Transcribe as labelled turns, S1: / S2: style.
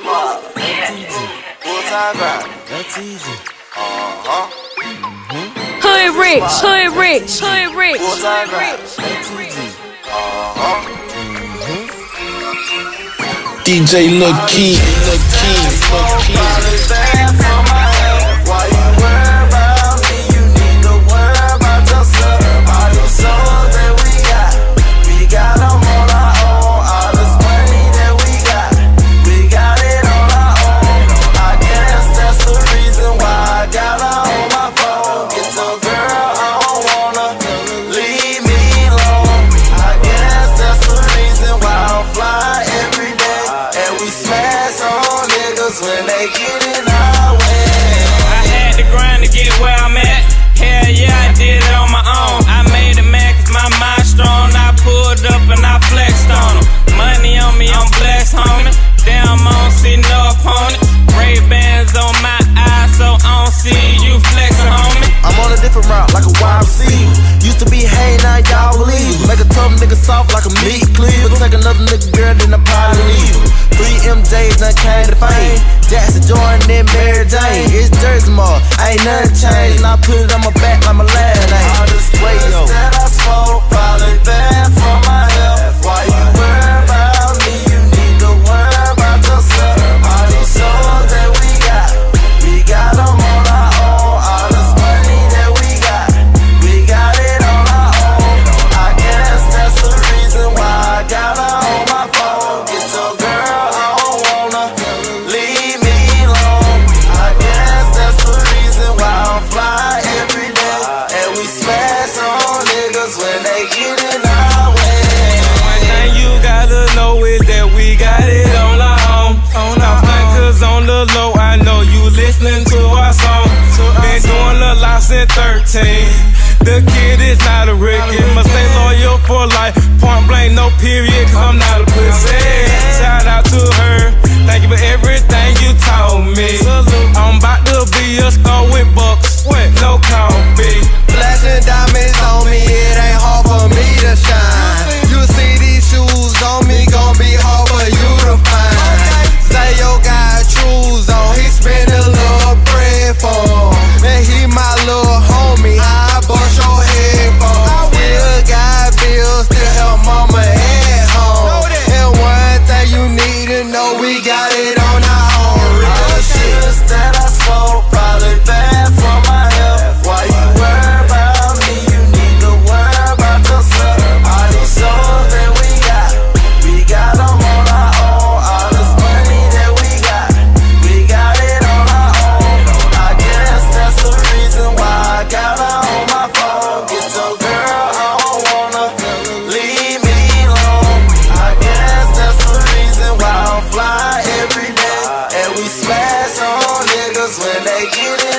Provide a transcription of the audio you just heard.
S1: smart. Full time grind. That's
S2: easy.
S1: Uh huh.
S3: Hood rich, hood rich, hood rich, hood rich. That's
S2: easy.
S1: Uh huh.
S4: DJ Keem, Lil Keem.
S5: Get where I'm at. Hell yeah, I did it on my own. I made it mad cause my mind strong. I pulled up and I flexed on 'em. Money on me, I'm blessed, homie. Damn, I don't see no opponent. Ray Bans on my eyes, so I don't see you flexing, homie.
S1: I'm on a different route, like a receiver. Used to be hey, now y'all believe. Make a tough nigga soft like a meat cleaver. Take another nigga girl, then I probably leave. Three MJs done came to fame. Jackson Jordan, then Mary Jane. It's Jersey Mob, ain't nothing changed. And I put it on my back like my last name.
S6: period, Cause I'm not a pussy. Shout out to her, thank you for everything you taught me.
S1: when they get it.